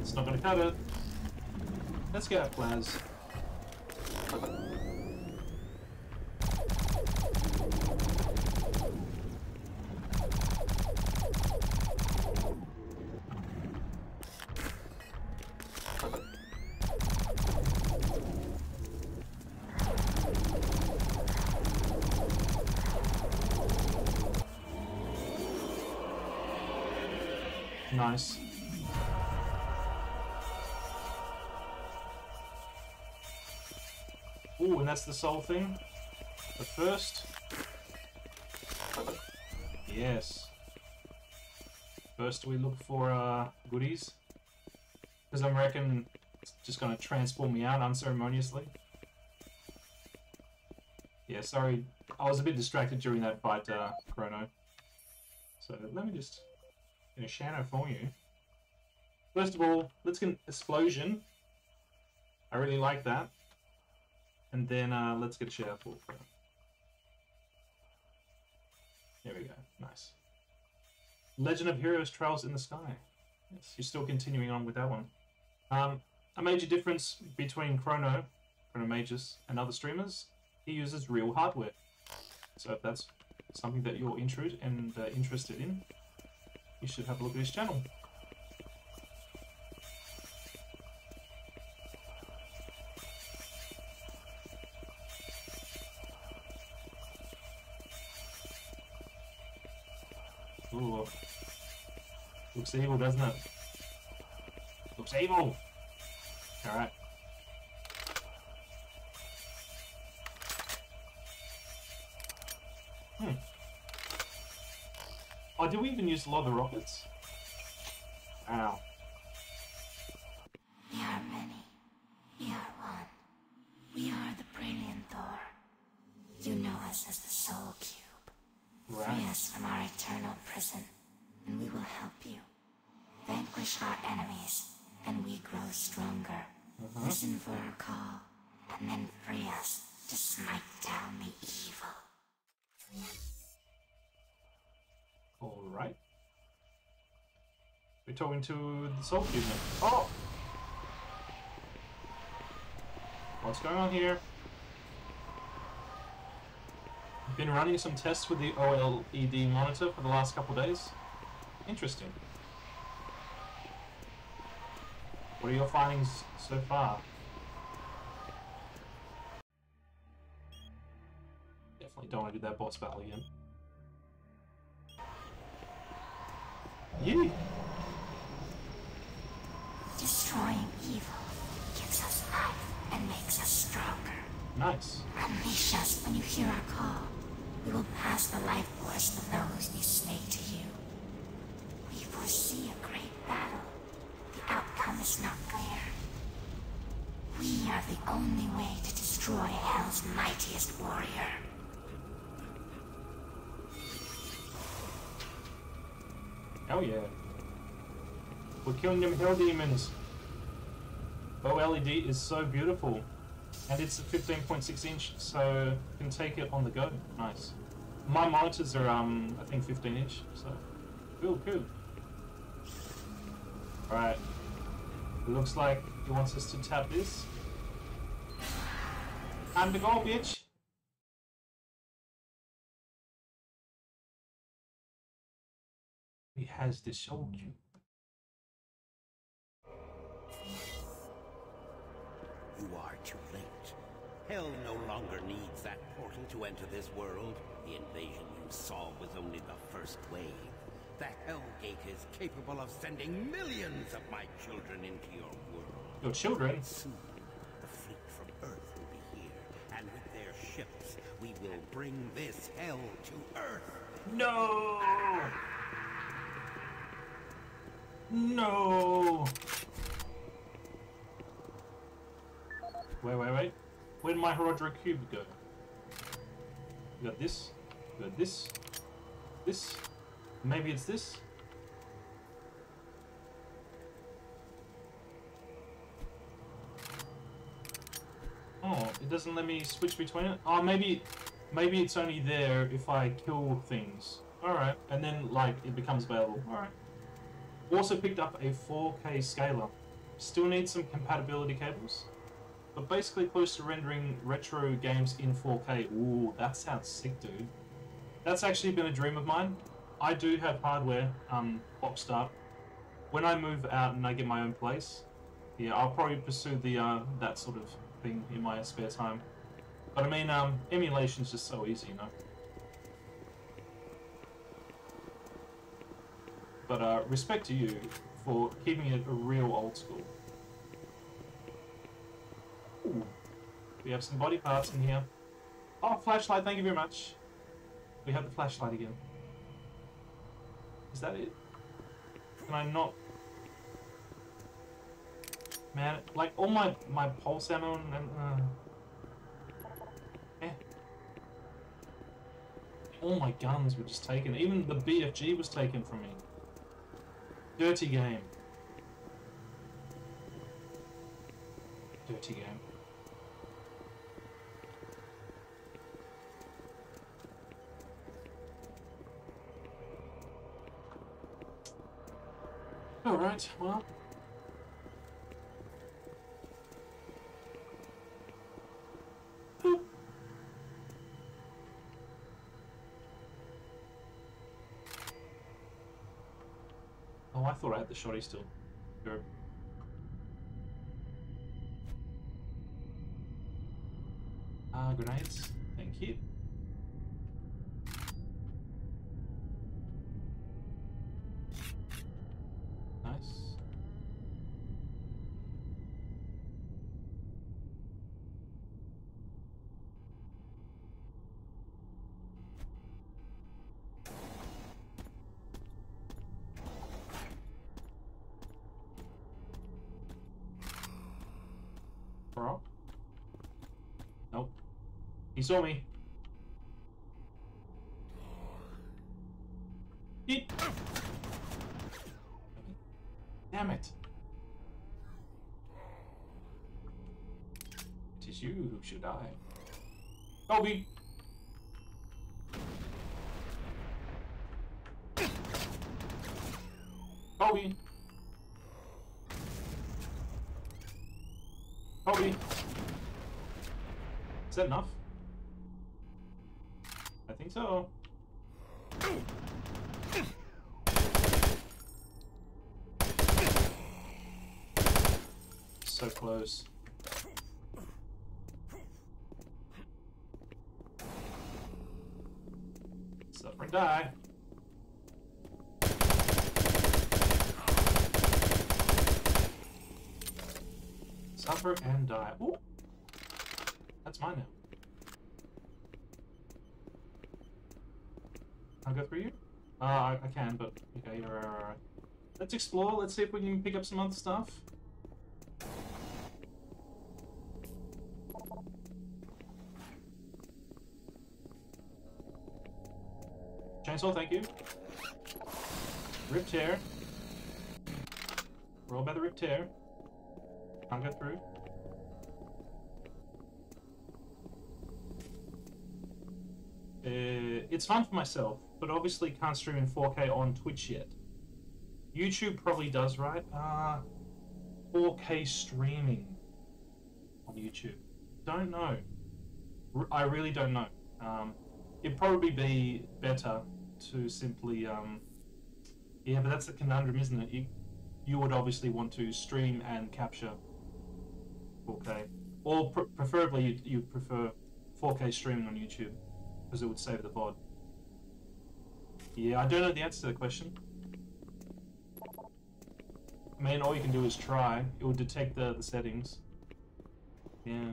It's not gonna cut it. Let's get a Plaz. Nice. Ooh, and that's the soul thing. But first... Yes. First we look for uh, goodies. Because I reckon it's just gonna transform me out unceremoniously. Yeah, sorry. I was a bit distracted during that fight, uh, Chrono. So let me just get a shadow for you. First of all, let's get an explosion. I really like that. And then uh, let's get shadow for Chrono. There we go. Nice. Legend of Heroes Trails in the Sky. Yes, you're still continuing on with that one. Um, a major difference between Chrono, Chrono Magus, and other streamers, he uses real hardware. So if that's something that you're interested and uh, interested in, you should have a look at his channel. Ooh. Looks evil, doesn't it? Looks evil! Alright. Hmm. Oh, did we even use a lot of the rockets? Ow. We are many. We are one. We are the Brilliant Thor. You know us as the Soul Cube. Free us from our eternal prison, and we will help you. Vanquish our enemies, and we grow stronger. Uh-huh. Listen for our call, and then free us to smite down the evil. Alright. We're talking to the Soul Cube. Oh! What's going on here? I've Been running some tests with the OLED monitor for the last couple days. Interesting. What are your findings so far? Definitely don't want to do that boss battle again. Yee! Destroying evil gives us life and makes us stronger. Nice. Unleash us when you hear our call. We will pass the life force of those you snake to you. We foresee a great battle. The outcome is not clear. We are the only way to destroy Hell's mightiest warrior. Oh yeah. We're killing them hell demons. OLED is so beautiful. And it's a 15.6 inch, so you can take it on the go. Nice. My monitors are, um, I think 15 inch, so cool, cool. Alright. Looks like he wants us to tap this. Time to go, bitch! He has disowned you. You are too late. Hell no longer needs that portal to enter this world. The invasion you saw was only the first wave. The Hell Gate is capable of sending millions of my children into your world. Your children? Soon, the fleet from Earth will be here, and with their ships, we will bring this hell to Earth. No! No! Wait, wait, wait. Where did my Herodra cube go? We got this. We got this. This. Maybe it's this. Oh. It doesn't let me switch between it. Oh, maybe, maybe it's only there if I kill things. All right, and then like it becomes available. All right. Also picked up a 4K scaler. Still need some compatibility cables, but basically close to rendering retro games in 4K. Ooh, that sounds sick, dude. That's actually been a dream of mine. I do have hardware um, boxed up. When I move out and I get my own place, yeah, I'll probably pursue the uh, that sort of thing in my spare time. But I mean, um, emulation's just so easy, you know. But uh, respect to you for keeping it a real old school. Ooh. We have some body parts in here. Oh, flashlight, thank you very much. We have the flashlight again. Is that it? Can I not... Man, like, all my, my pulse ammo and... Uh. All my guns were just taken. Even the BFG was taken from me. Dirty game. Dirty game. Alright, well. Oh, I thought I had the shotty still. Sure. Uh, grenades. Thank you. Nice. Bro? Nope. He saw me. Eat. Damn it. It is you who should die. Kobe! Kobe! Kobe! Is that enough? I think so. So close. Suffer and die. Suffer and die. Ooh. That's mine now. I'll go through you? Uh, I, I can, but okay, alright, alright. Let's explore, let's see if we can pick up some other stuff. Chainsaw, thank you. Ripped hair. Roll by the ripped hair. Can't go through. Uh, it's fun for myself, but obviously can't stream in 4K on Twitch yet. YouTube probably does, right? Uh, 4K streaming on YouTube. Don't know. I really don't know. Um, it'd probably be better to simply, um, yeah, but that's the conundrum, isn't it? You, you would obviously want to stream and capture 4K, or pr- preferably you'd, you'd prefer 4K streaming on YouTube because it would save the VOD. Yeah, I don't know the answer to the question. I mean, all you can do is try. It will detect the, the settings. Yeah.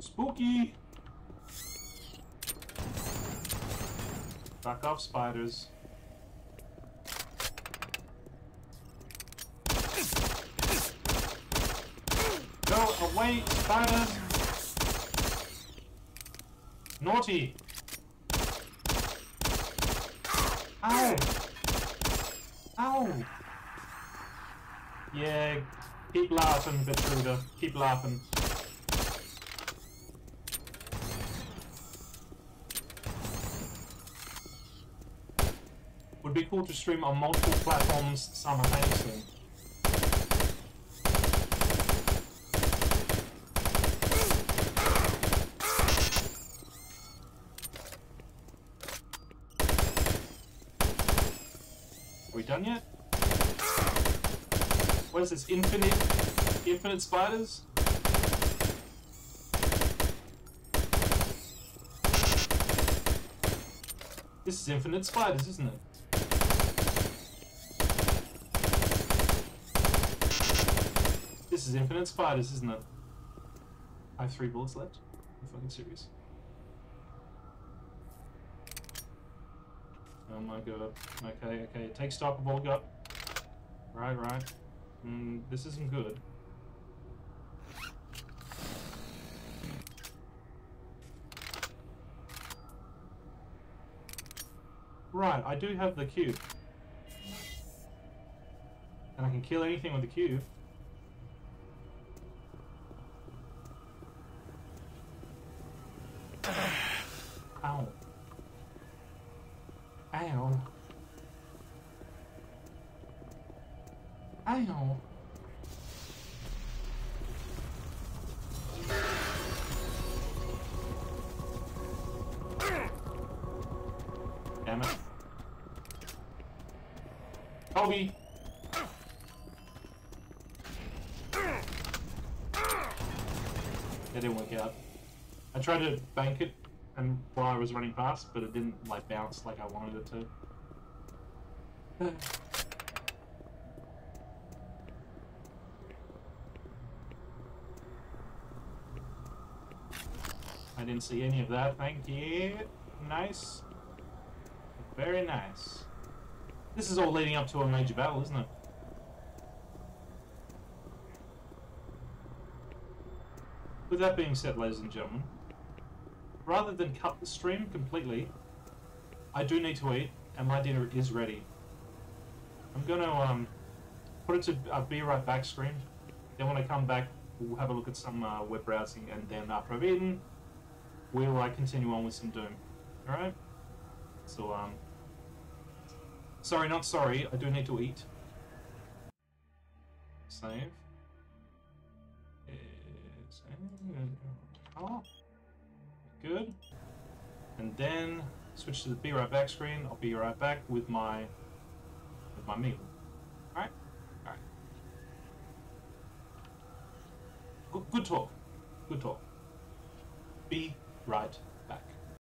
Spooky! Back off, spiders. Away! Naughty! Ow! Ow! Yeah, keep laughing, Betruger. Keep laughing. Would be cool to stream on multiple platforms simultaneously. Yet? What is this? Infinite, infinite spiders? This is infinite spiders, isn't it? This is infinite spiders, isn't it? I have three bullets left. I'm fucking serious. Oh my god. Okay, okay. Take stock of all got. Right, right. Mm, this isn't good. Right, I do have the cube. And I can kill anything with the cube. Ow. Damn it. Kobe! That didn't work out. I tried to bank it and while I was running past, but it didn't like bounce like I wanted it to. I didn't see any of that, thank you. Nice. Very nice. This is all leading up to a major battle, isn't it? With that being said, ladies and gentlemen, rather than cut the stream completely, I do need to eat, and my dinner is ready. I'm gonna um, put it to a be right back screen. Then when I come back, we'll have a look at some uh, web browsing, and then after I've eaten, we'll uh, continue on with some Doom. All right? So um, sorry, not sorry. I do need to eat. Save. Save. Oh. Good. And then switch to the be right back screen. I'll be right back with my with my meal. Alright? Alright. Good, good talk. Good talk. Be right